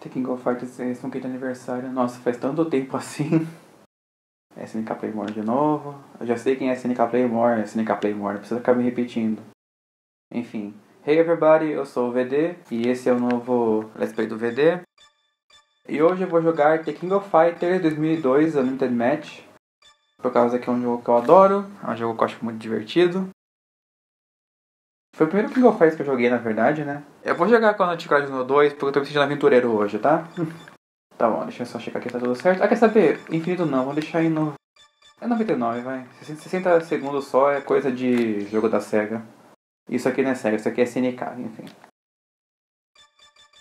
The King of Fighters SNK de aniversário. Nossa, faz tanto tempo assim. SNK Playmore de novo. Eu já sei quem é SNK Playmore, SNK Playmore, não precisa ficar me repetindo. Enfim. Hey everybody, eu sou o VD e esse é o novo Let's Play do VD. E hoje eu vou jogar The King of Fighters 2002 Unlimited Match. Por causa que é um jogo que eu adoro, é um jogo que eu acho muito divertido. Foi o primeiro King of Fighters que eu joguei, na verdade, né? Eu vou jogar com a Antichrist no 2 porque eu tô me sentindo aventureiro hoje, tá? tá bom, deixa eu só checar aqui se tá tudo certo. Ah, quer saber? Infinito não, vou deixar em no... É 99, vai. 60 segundos só é coisa de jogo da SEGA. Isso aqui não é SEGA, isso aqui é SNK, enfim.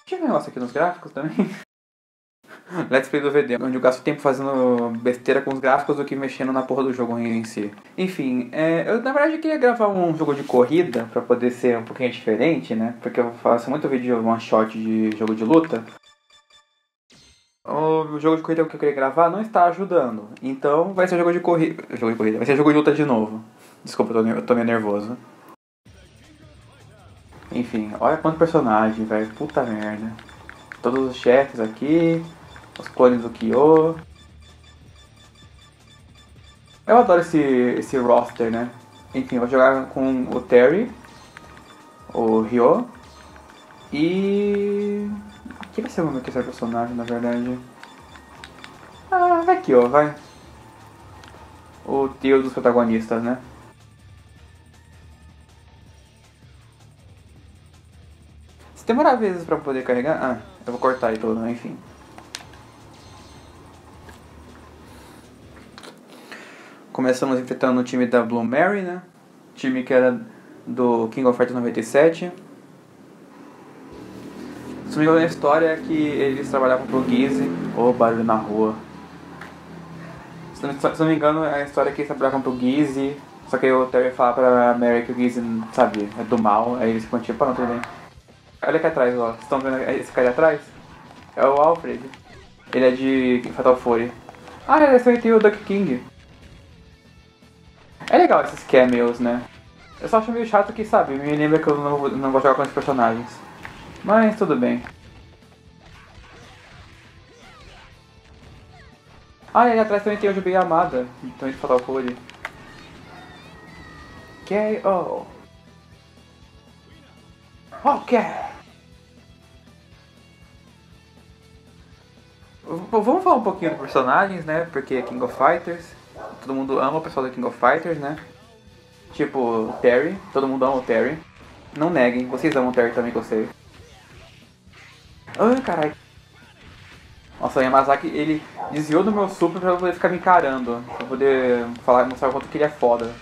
Ver um negócio aqui nos gráficos também. Let's Play do VD, onde eu gasto tempo fazendo besteira com os gráficos do que mexendo na porra do jogo em si. Enfim, é, eu na verdade queria gravar um jogo de corrida pra poder ser um pouquinho diferente, né? Porque eu faço muito vídeo one shot de jogo de luta. O jogo de corrida que eu queria gravar não está ajudando. Então vai ser jogo de corrida. Jogo de corrida, vai ser jogo de luta de novo. Desculpa, eu tô, eu tô meio nervoso. Enfim, olha quanto personagem, velho. Puta merda. Todos os chefes aqui os clones do Kyo. Eu adoro esse, esse roster, né? Enfim, vou jogar com o Terry, o Ryo e. Quem vai ser o meu terceiro personagem, na verdade? Ah, vai ó, vai. O tio dos protagonistas, né? Demorar vezes pra poder carregar. Ah, eu vou cortar aí tudo, enfim. Começamos enfrentando o time da Blue Mary, né? Time que era do King of Fighters 97. Se não me engano, a história é que eles trabalhavam pro Gizzy. Ô, oh, barulho na rua. Se não, me engano, a história é que eles trabalhavam pro Gizzy. Só que o Terry fala pra Mary que o Gizzy, sabe, é do mal. Aí eles ficam tipo, não, tudo bem. Olha aqui atrás, ó. Vocês estão vendo esse cara atrás? É o Alfred. Ele é de Fatal Fury. Ah, ele é o Duck King. É legal esses cameos, né? Eu só acho meio chato que, sabe, me lembra que eu não, vou, não vou jogar com os personagens. Mas tudo bem. Ah, e ali atrás também tem o Jubi Amada, também de Fatal Fury. K.O. Ok. Vamos falar um pouquinho dos personagens, né? Porque é King of Fighters todo mundo ama o pessoal do King of Fighters, né? Tipo, o Terry, todo mundo ama o Terry. Não neguem, vocês amam o Terry também, que eu sei. Ai, caralho. Nossa, o Yamazaki, ele desviou do meu super pra poder ficar me encarando. Pra poder falar, mostrar o quanto que ele é foda.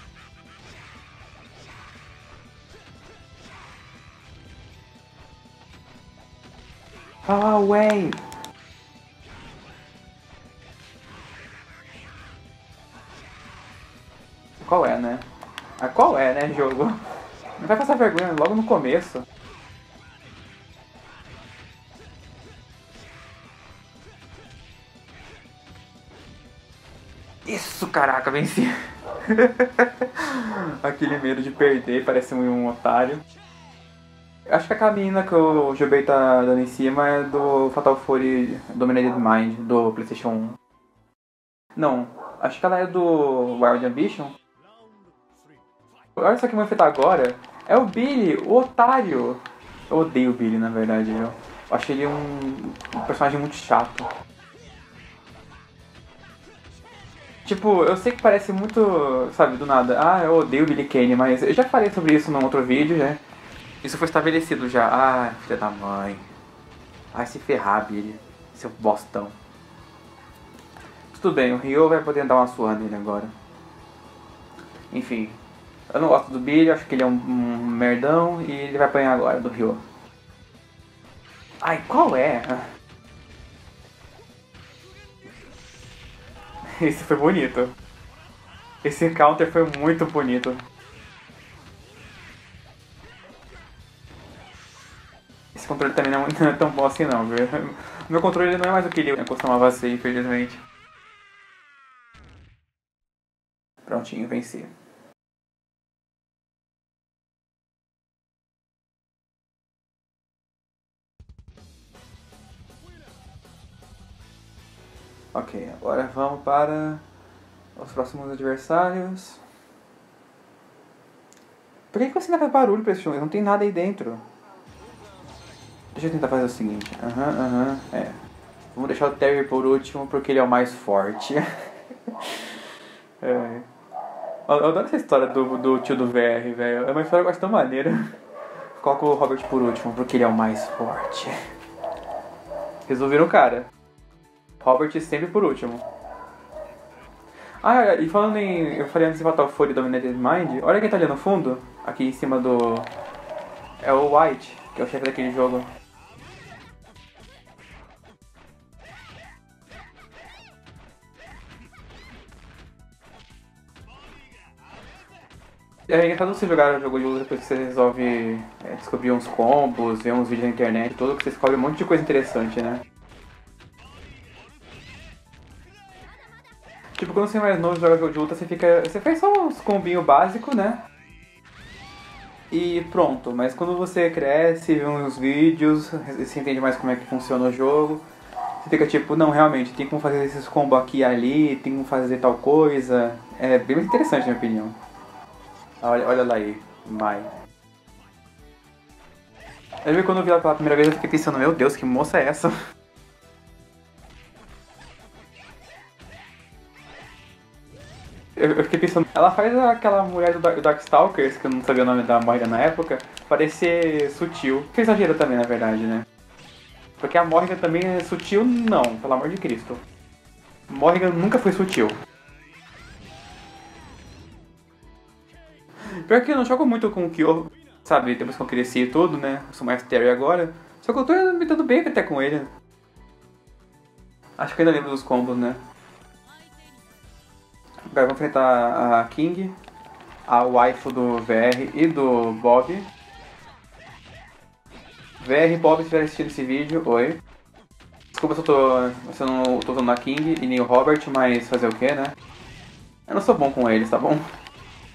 Ah, Wayne! Qual é, né? Ah, qual é, né, jogo? Não vai passar vergonha logo no começo. Isso, caraca, venci. Aquele medo de perder, parece um otário. Acho que aquela menina que o Jubei tá dando em cima é do Fatal Fury Dominated Mind, do Playstation 1. Não, acho que ela é do Wild Ambition. Olha só que eu vou enfrentar agora. É o Billy, o otário. Eu odeio o Billy, na verdade. Eu achei ele um, personagem muito chato. Tipo, eu sei que parece muito, sabe, do nada. Ah, eu odeio Billy Kane, mas eu já falei sobre isso num outro vídeo, né? Isso foi estabelecido já. Ah, filha da mãe. Vai se ferrar, Billy. Seu bostão. Tudo bem, o Ryo vai poder dar uma surra nele agora. Enfim, eu não gosto do Billy, acho que ele é um, um merdão e ele vai apanhar agora do Ryo. Ai, qual é? Esse foi bonito. Esse counter foi muito bonito. Esse controle também não é tão bom assim não, viu? Meu controle não é mais o que ele costumava ser, infelizmente. Prontinho, venci. Ok, agora vamos para os próximos adversários. Por que, que você ainda faz barulho pra esse jogo? Não tem nada aí dentro. Deixa eu tentar fazer o seguinte. Aham, uhum, aham, uhum, é. Vamos deixar o Terry por último porque ele é o mais forte. é. Eu adoro essa história do, do tio do VR, velho. É uma história que eu tão maneira. Coloca o Robert por último porque ele é o mais forte. Resolveram o cara. Robert sempre por último. Ah, e falando em. Eu falei antes de Fatal Fury Dominated Mind, olha quem tá ali no fundo, aqui em cima do. É o White, que é o chefe daquele jogo. É engraçado você jogar o jogo de luta depois que você resolve é, descobrir uns combos, ver uns vídeos na internet, tudo que você descobre um monte de coisa interessante, né? Tipo, quando você é mais novo joga jogo de luta, você fica. Você faz só uns combinhos básicos, né? E pronto, mas quando você cresce, vê uns vídeos, você entende mais como é que funciona o jogo, você fica tipo, não, realmente, tem como fazer esses combos aqui e ali, tem como fazer tal coisa. É bem interessante, na minha opinião. Olha, olha lá aí, Mai. Eu lembro quando eu vi ela pela primeira vez, eu fiquei pensando, meu Deus, que moça é essa? eu, fiquei pensando, ela faz aquela mulher do Darkstalkers, que eu não sabia o nome da Morrigan na época, parecer sutil. Que exagero também, na verdade, né? Porque a Morrigan também é sutil? Não, pelo amor de Cristo. Morrigan nunca foi sutil. Pior que eu não jogo muito com o Kyo, sabe? Depois que eu cresci e tudo, né? Eu sou mais Terry agora. Só que eu tô me dando bem até com ele. Acho que ainda lembro dos combos, né? Vamos enfrentar a King, a waifu do VR e do Bob. VR e Bob, se estiver assistindo esse vídeo, oi. Desculpa se eu tô, se eu não tô usando a King e nem o Robert, mas fazer o que, né? Eu não sou bom com eles, tá bom?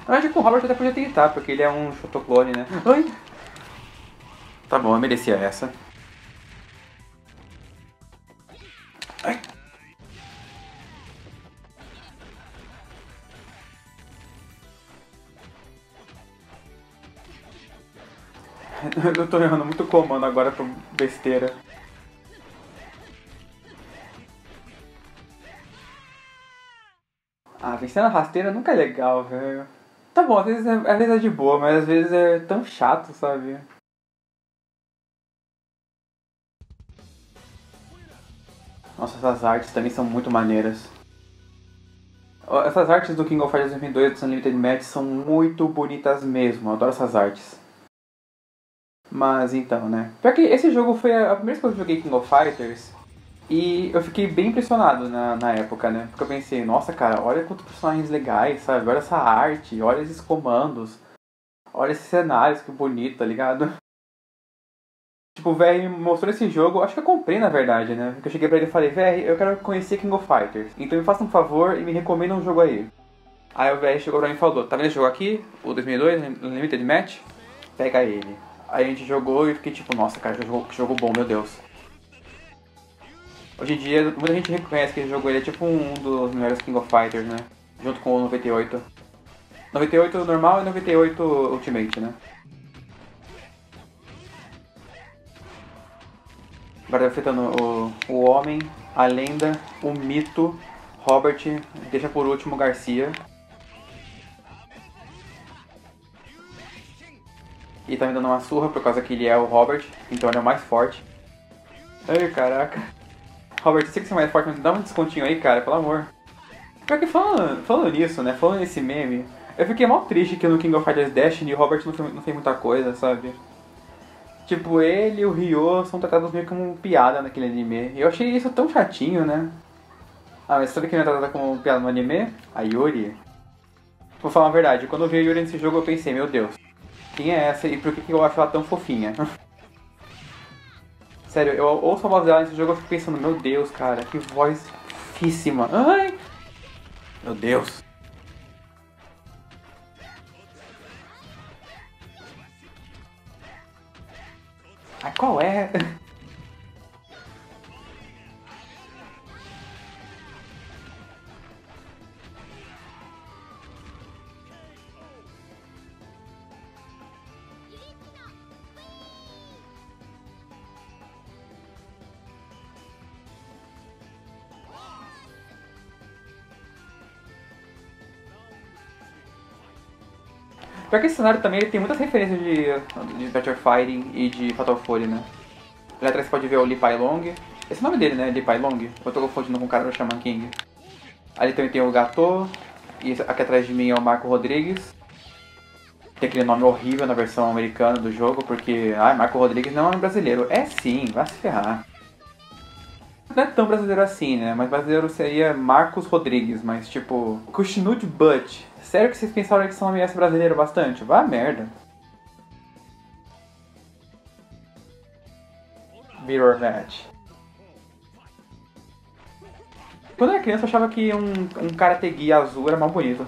Eu acho que com o Robert eu até podia tentar, porque ele é um Shotoclone, né? Ai! Tá bom, eu merecia essa. Eu tô errando muito comando agora por besteira. Ah, vencer na rasteira nunca é legal, velho. Tá bom, às vezes, é, às vezes é de boa, mas às vezes é tão chato, sabe? Nossa, essas artes também são muito maneiras. Essas artes do King of Fighters 2002 do Unlimited Match são muito bonitas mesmo. Eu adoro essas artes. Mas então, né? Pior que esse jogo foi a primeira vez que eu joguei King of Fighters e eu fiquei bem impressionado na, na época, né? Porque eu pensei, nossa cara, olha quantos personagens legais, sabe? Olha essa arte, olha esses comandos, olha esses cenários, que bonito, tá ligado? Tipo, o VR mostrou esse jogo, acho que eu comprei na verdade, né? Porque eu cheguei pra ele e falei, VR, eu quero conhecer King of Fighters, então me faça um favor e me recomenda um jogo aí. Aí o VR chegou pra mim e falou, tá vendo esse jogo aqui? O 2002, Limited Match? Pega ele. Aí a gente jogou e fiquei tipo, nossa, cara, que jogo, que jogo bom, meu Deus. Hoje em dia, muita gente reconhece que esse jogo ele é tipo um dos melhores King of Fighters, né? Junto com o 98. 98 normal e 98 Ultimate, né? Agora enfrentando o, o Homem, a Lenda, o Mito, Robert, deixa por último Garcia. E tá me dando uma surra por causa que ele é o Robert, então ele é o mais forte. Ai, caraca. Robert, eu sei que você é mais forte, mas dá um descontinho aí, cara, pelo amor. Pior que falando, falando nisso, né, falando nesse meme, eu fiquei mal triste que no King of Fighters Destiny o Robert não não fez muita coisa, sabe? Tipo, ele e o Ryo são tratados meio como piada naquele anime. E eu achei isso tão chatinho, né? Ah, mas sabe quem é tratada como piada no anime? A Yuri. Vou falar a verdade, quando eu vi a Yuri nesse jogo eu pensei, meu Deus, quem é essa e por que, eu acho ela tão fofinha? Sério, eu ouço a voz dela nesse jogo e fico pensando, meu Deus, cara, que voz físsima. Ai! Meu Deus. Ai, qual é? Pior que esse cenário também ele tem muitas referências de, de Virtua Fighting e de Fatal Fury, né? Atrás você pode ver o Li Pai Long. Esse é o nome dele, né? Li Pai Long. Eu tô confundindo com o cara do Shaman King. Ali também tem o Gato. E aqui atrás de mim é o Marco Rodrigues. Tem aquele nome horrível na versão americana do jogo, porque... Ah, Marco Rodrigues não é um brasileiro. É sim, vai se ferrar. Não é tão brasileiro assim, né? Mas brasileiro seria Marcos Rodrigues, mas tipo... Kushnud Butt. Sério que vocês pensaram que esse nome ser brasileiro bastante? Vá merda. Mirror Match. Quando eu era criança eu achava que um, um Karate Gi azul era mais bonito.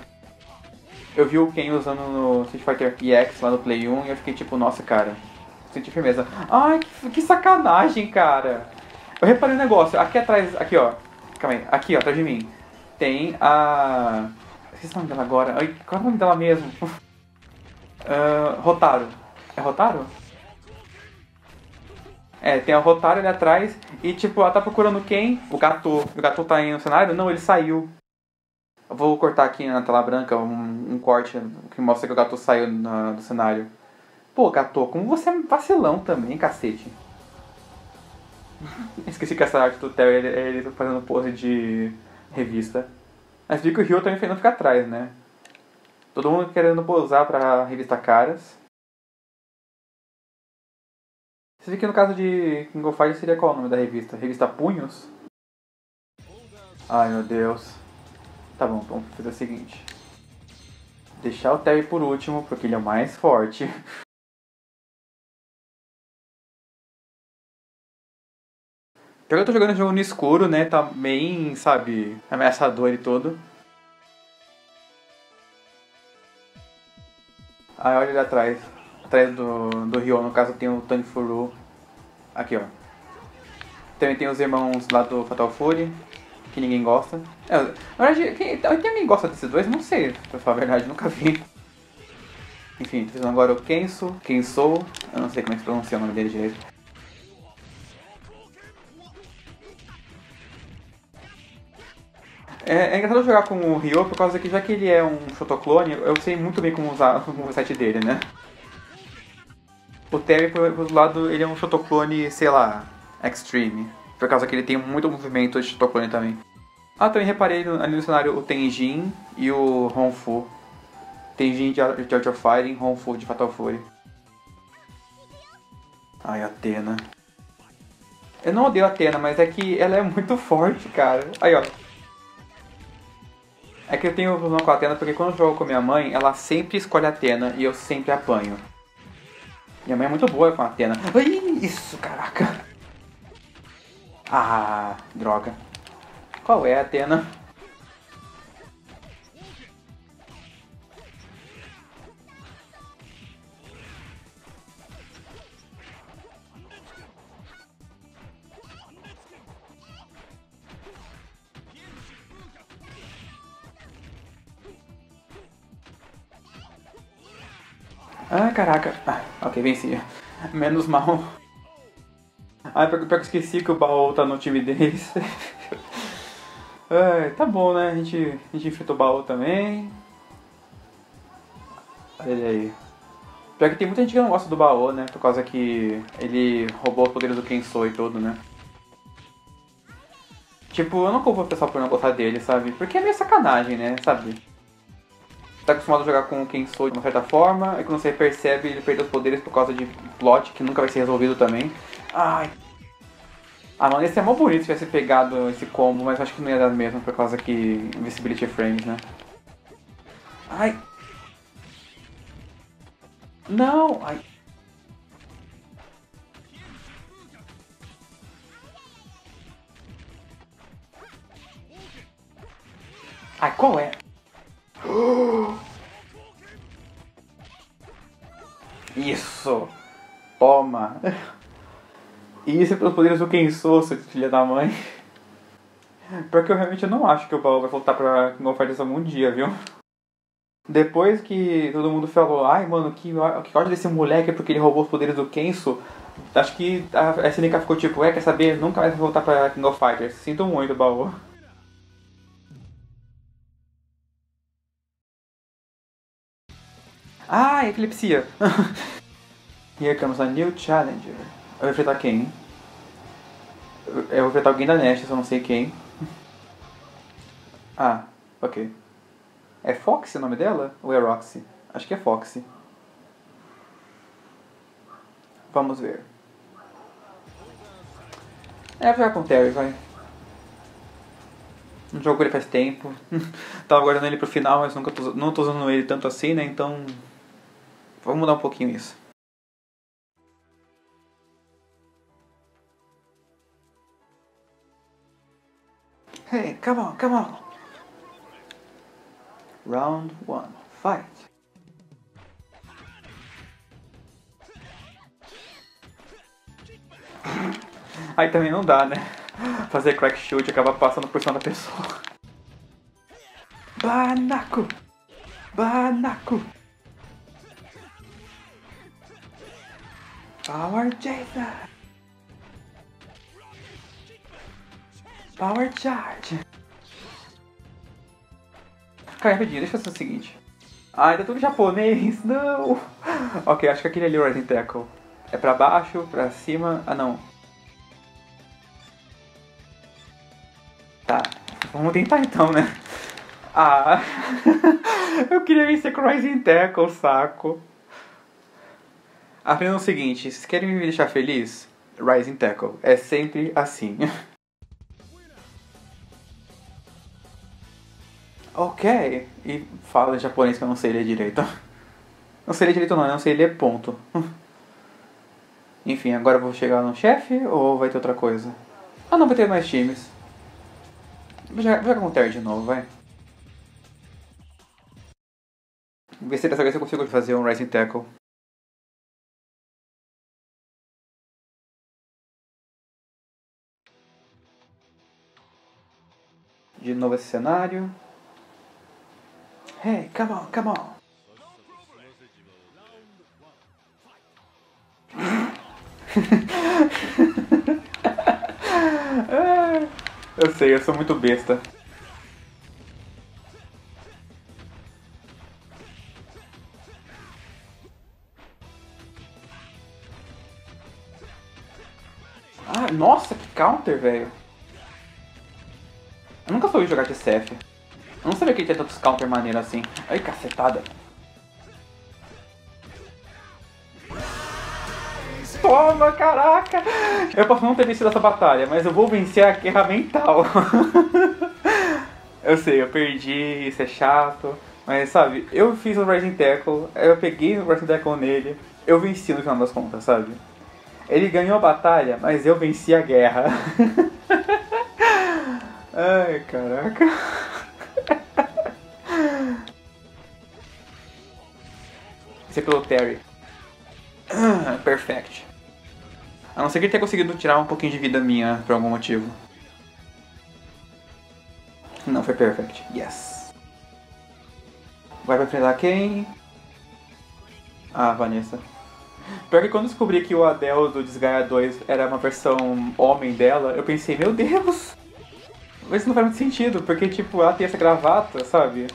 Eu vi o Ken usando no Street Fighter EX lá no Play 1 e eu fiquei tipo, nossa cara, senti firmeza. Ai, que, que sacanagem, cara. Eu reparei um negócio, aqui atrás, aqui ó, calma aí, aqui ó, atrás de mim, tem a esqueci o nome dela agora. Ai, qual é o nome dela mesmo? Uh, Rotaro. É Rotaro? É, tem a Rotaro ali atrás e tipo, ela tá procurando quem? O gato. O gato tá aí no cenário? Não, ele saiu. Eu vou cortar aqui na tela branca um, um corte que mostra que o gato saiu na, do cenário. Pô, gato, como você é vacilão também, cacete. Esqueci que essa arte do Theo ele, ele tá fazendo pose de revista. Mas vi que o Rio também não fica atrás, né? Todo mundo querendo posar pra revista Caras. Você vê que no caso de King of Fighters seria qual o nome da revista? Revista Punhos? Ai meu Deus. Tá bom, vamos fazer o seguinte. Deixar o Terry por último, porque ele é o mais forte. Pior que eu tô jogando jogo no escuro, né? Tá bem, sabe, ameaçador e todo. Aí olha ali atrás. Atrás do, do Rio, no caso tem o Tony Furu. Aqui, ó. Também tem os irmãos lá do Fatal Fury, que ninguém gosta. É, na verdade, quem, tem alguém gosta desses dois? Não sei, pra falar a verdade, nunca vi. Enfim, tô agora o Kenso, Kensou, eu não sei como é que pronuncia o nome dele direito. É, é engraçado jogar com o Ryo por causa que já que ele é um Shotoclone, eu sei muito bem como usar o moveset dele, né? O Terry, por outro lado, ele é um Shotoclone, sei lá, Extreme. Por causa que ele tem muito movimento de Shotoclone também. Ah, também reparei ali no cenário o Tenjin e o Honfu. Tenjin de Art of Fighting, Honfu de Fatal Fury. Ai, Atena. Eu não odeio a Atena, mas é que ela é muito forte, cara. Aí, ó. É que eu tenho problema com a Atena porque quando eu jogo com minha mãe, ela sempre escolhe a Atena e eu sempre apanho. Minha mãe é muito boa com a Atena. Ai, isso, caraca. Ah, droga. Qual é a Atena? Ok, venci. Menos mal. Ah, pior, que esqueci que o Baú tá no time deles. é, tá bom, né? A gente, a gente enfrenta o Baú também. Olha ele aí. Pior que tem muita gente que não gosta do Baú, né? Por causa que ele roubou os poderes do Kensou e tudo, né? Tipo, eu não culpo o pessoal por não gostar dele, sabe? Porque é meio sacanagem, né? Sabe? tá acostumado a jogar com quem sou de uma certa forma, é e quando você percebe, ele perdeu os poderes por causa de plot que nunca vai ser resolvido também. Ai. Ah, mano, esse é mó bonito se tivesse pegado esse combo, mas acho que não ia dar mesmo por causa que Invisibility Frames, né? Ai. Não! Ai. Ai, qual é? Isso! Toma! Isso é pelos poderes do quem sou, seu filho da mãe. Porque eu realmente não acho que o Baú vai voltar pra King of Fighters algum dia, viu? Depois que todo mundo falou, ai mano, que, que ódio desse moleque porque ele roubou os poderes do Kenso, acho que a SNK ficou tipo, é, quer saber, nunca mais vai voltar pra King of Fighters. Sinto muito, Baú. Ah, epilepsia! Here comes a new challenger. Eu vou enfrentar quem? Eu vou enfrentar alguém da Nest, só não sei quem. Ah, ok. É Foxy o nome dela? Ou é Roxy? Acho que é Foxy. Vamos ver. É, vai com o Terry, vai. Não jogo ele faz tempo. Tava guardando ele pro final, mas nunca tô, não tô usando ele tanto assim, né? Então. Vamos mudar um pouquinho isso. Hey, come on, come on. Round 1. Fight. Aí também não dá, né? Fazer crack shoot e acabar passando por cima da pessoa. Banaco! Banaco! Power Jason! Power Charge! Cara, rapidinho, deixa eu fazer o seguinte. Ah, tá tudo japonês, não! ok, acho que aquele ali é o Rising Tackle. É pra baixo, pra cima. Ah, não. Tá, vamos tentar então, né? Ah, eu queria vencer com o Rising Tackle, saco. Aprendam o seguinte, vocês querem me deixar feliz? Rising Tackle. É sempre assim. ok. E fala em japonês que eu não sei ler direito. Não sei ler direito não, eu não sei ler ponto. Enfim, agora eu vou chegar no chefe ou vai ter outra coisa? Ah não, vai ter mais times. Vou jogar com o Terry de novo, vai. Vou ver se dessa vez eu consigo fazer um Rising Tackle. De novo esse cenário. Hey, come on, come on. eu sei, eu sou muito besta. Ah, nossa, que counter, velho. Eu nunca soube jogar de CF. Eu não sabia que tinha tantos counter maneiro assim. Ai, cacetada. Toma, caraca! Eu posso não ter vencido essa batalha, mas eu vou vencer a guerra mental. eu sei, eu perdi, isso é chato. Mas sabe, eu fiz o Rising Tackle, eu peguei o Rising Tackle nele, eu venci no final das contas, sabe? Ele ganhou a batalha, mas eu venci a guerra. Ai, caraca. Esse é pelo Terry. Ah, perfect. A não ser que ele tenha conseguido tirar um pouquinho de vida minha por algum motivo. Não foi perfect. Yes. Vai pra enfrentar quem? Ah, Vanessa. Pior que quando descobri que o Adele do Desgaia 2 era uma versão homem dela, eu pensei, meu Deus! Isso não faz muito sentido, porque, tipo, ela tem essa gravata, sabe?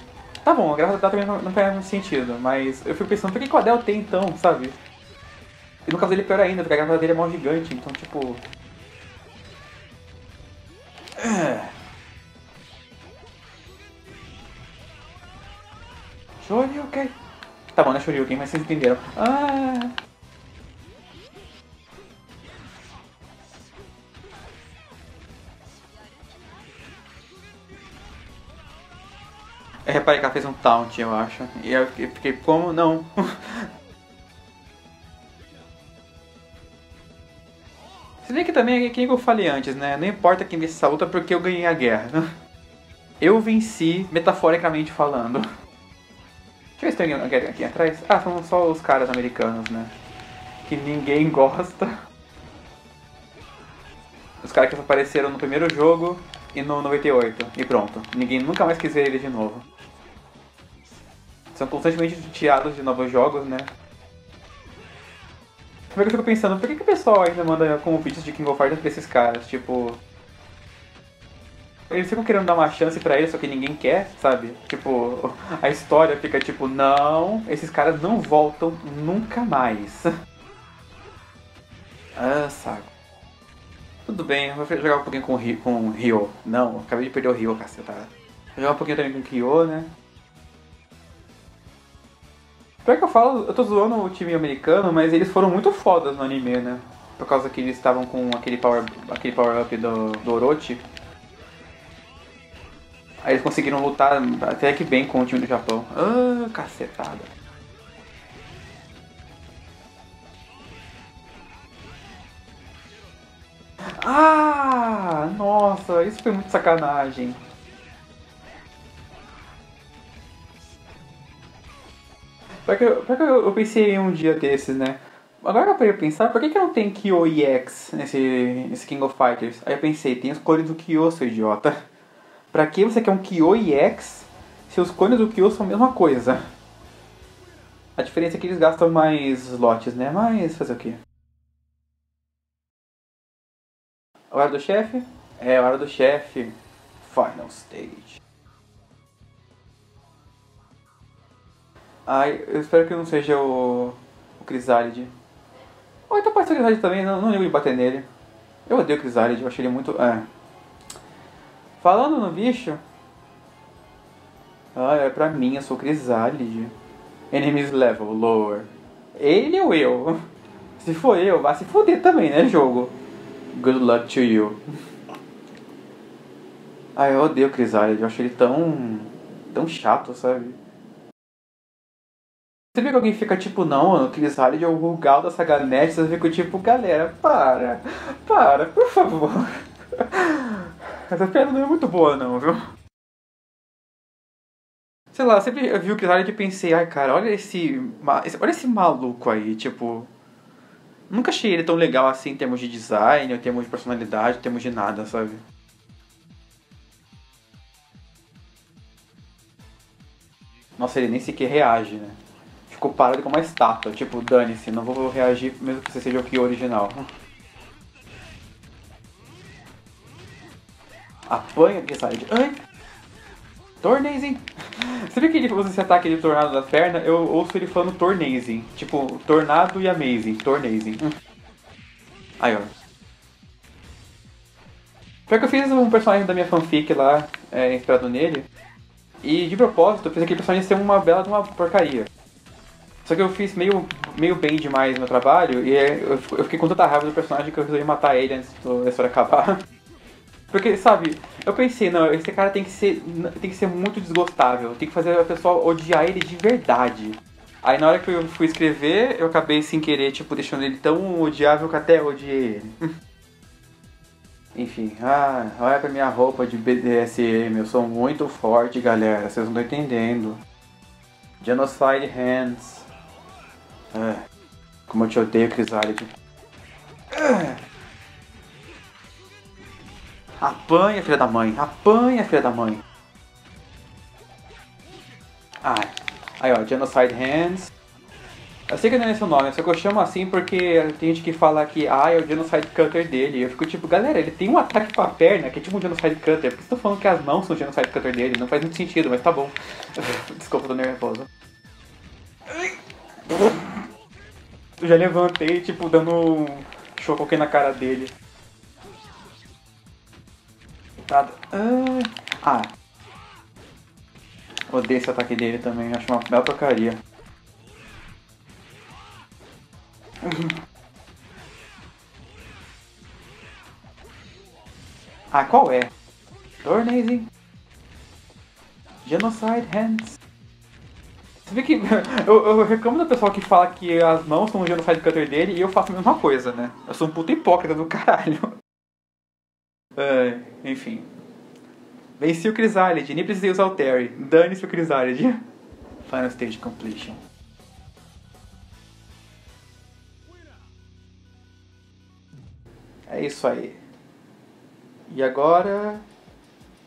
Tá bom, a gravata também não, não faz muito sentido, mas eu fico pensando, por que, o Adele tem então, sabe? E no caso dele é pior ainda, porque a gravata dele é mó gigante, então, tipo... É... Shoryuken! Tá bom, não é Shoryuken, mas vocês entenderam. Ah... Eu reparei que ela fez um taunt, eu acho. E eu fiquei, como? Não. Se bem que também é quem eu falei antes, né? Não importa quem vence essa luta porque eu ganhei a guerra. Eu venci, metaforicamente falando. Deixa eu ver se tem alguém aqui atrás. Ah, são só os caras americanos, né? Que ninguém gosta. Os caras que apareceram no primeiro jogo e no 98. E pronto. Ninguém nunca mais quis ver eles de novo. São constantemente tirados de novos jogos, né? Que eu fico pensando, por que, que o pessoal ainda manda como pitch de King of Fighters pra esses caras? Tipo, eles ficam querendo dar uma chance para eles, só que ninguém quer, sabe? Tipo, a história fica tipo, não, esses caras não voltam nunca mais. ah, saco. Tudo bem, vou jogar um pouquinho com Rio. Rio. Não, acabei de perder o Rio, caceta. Vou jogar um pouquinho também com o Kyo, né? Pior que eu falo, eu tô zoando o time americano, mas eles foram muito fodas no anime, né? Por causa que eles estavam com aquele power, aquele power up do, do Orochi. Aí eles conseguiram lutar até que bem com o time do Japão. Ah, cacetada. Ah, nossa, isso foi muito sacanagem. Porque, porque eu pensei em um dia desses, né? Agora eu pensar, por que, que não tem Kyo EX nesse, nesse King of Fighters? Aí eu pensei, tem os cores do Kyo, seu idiota. Pra que você quer um Kyo EX se os cones do Kyo são a mesma coisa? A diferença é que eles gastam mais slots, né? Mas fazer o quê? Hora do chefe? É, hora do chefe. Final stage. Ai, eu espero que não seja o, o Crisálide. Ou então pode ser o Crisálide também, não, não ligo de bater nele. Eu odeio o Crisálide, eu achei ele muito... É. Falando no bicho. Ah, é pra mim, eu sou Crisálide. Enemies level lower. Ele ou eu? Se for eu, vai se foder também, né, jogo? Good luck to you. Ah, eu odeio o Crisálide, eu acho ele tão. tão chato, sabe? Você vê que alguém fica tipo, não, o Crisálide é o Rugal da Saganete, você fica tipo, galera, para, para, por favor. Essa piada não é muito boa, não, viu? Sei lá, sempre eu vi o Crisálid e pensei, ai cara, olha esse, olha esse maluco aí, tipo... Nunca achei ele tão legal assim em termos de design, em termos de personalidade, em termos de nada, sabe? Nossa, ele nem sequer reage, né? Ficou parado com uma estátua, tipo, dane-se, não vou reagir mesmo que você seja o que original. Apanha que sai de. Ai! Você viu que ele usa esse ataque de tornado das pernas? Eu ouço ele falando torneizinho. Tipo, tornado e amazing. Torneizinho. Hum. Aí, ó. Pior que eu fiz um personagem da minha fanfic lá, é, inspirado nele. E de propósito, eu fiz aquele personagem ser uma bela de uma porcaria. Só que eu fiz meio, meio bem demais meu trabalho e é, eu fiquei com tanta raiva do personagem que eu resolvi matar ele antes da história acabar. Porque, sabe, eu pensei, não, esse cara tem que ser. tem que ser muito desgostável, tem que fazer a pessoa odiar ele de verdade. Aí na hora que eu fui escrever, eu acabei sem querer, tipo, deixando ele tão odiável que até odiei ele. Enfim, ah, olha pra minha roupa de BDSM, eu sou muito forte, galera, vocês não estão entendendo. Genocide Hands. Ah, como eu te odeio, Chrysalid. Ah. Apanha, filha da mãe. Apanha, filha da mãe. Ai. Aí, ó, Genocide Hands. Eu sei que não é esse o nome, só que eu chamo assim porque tem gente que fala que ah, é o Genocide Cutter dele. Eu fico tipo, galera, ele tem um ataque com a perna que é tipo um Genocide Cutter. Por que você tá falando que as mãos são o Genocide Cutter dele? Não faz muito sentido, mas tá bom. Desculpa, tô nervoso. Eu já levantei, tipo, dando um choque na cara dele. Nada. Ah. ah. Odeio esse ataque dele também, acho uma bela porcaria. ah, qual é? Tornazing. Genocide Hands. Você vê que eu, eu reclamo do pessoal que fala que as mãos são o genocide cutter dele e eu faço a mesma coisa, né? Eu sou um puto hipócrita do caralho. É, enfim. Venci o Crysalid, nem precisei usar o Terry. Dane-se o Crysalid. Final Stage Completion. É isso aí. E agora...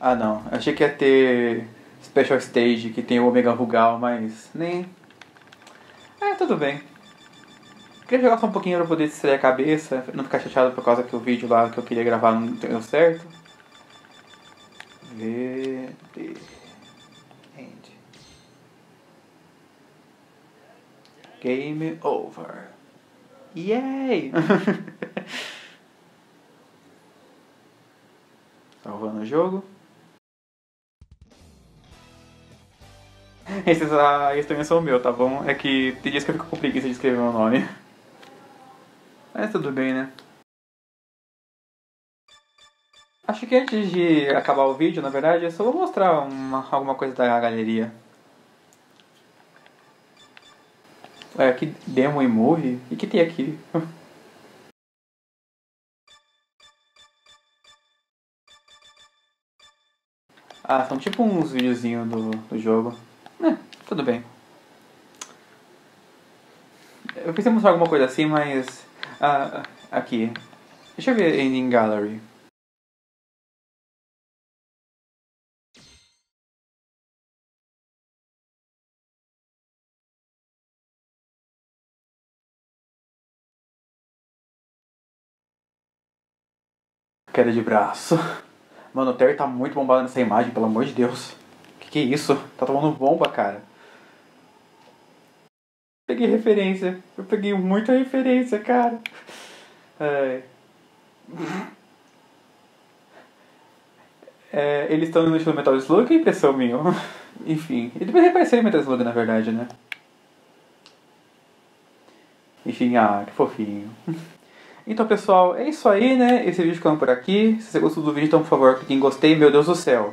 Ah não, achei que ia ter Special Stage que tem o Omega Rugal, mas nem... É, tudo bem. Queria jogar só um pouquinho pra poder distrair a cabeça, não ficar chateado por causa que o vídeo lá que eu queria gravar não deu certo. VD End. Game over. Yay! Salvando o jogo. Esses, ah, esse também são meu, tá bom? É que tem dias que eu fico com preguiça de escrever meu nome. Mas tudo bem, né? Acho que antes de acabar o vídeo, na verdade, eu só vou mostrar uma, alguma coisa da galeria. Ué, aqui demo e movie? E que tem aqui? ah, são tipo uns videozinhos do, do jogo. Tudo bem. Eu pensei em mostrar alguma coisa assim, mas... Ah, aqui. Deixa eu ver em Gallery. Queda de braço. Mano, o Terry tá muito bombado nessa imagem, pelo amor de Deus. Que isso? Tá tomando bomba, cara. Peguei referência. Eu peguei muita referência, cara. É... É, eles estão no estilo Metal Slug, impressão minha. Enfim, ele deveria parecer Metal Slug, na verdade, né? Enfim, ah, que fofinho. Então, pessoal, é isso aí, né? Esse vídeo ficando por aqui. Se você gostou do vídeo, então, por favor, clique em gostei. Meu Deus do céu.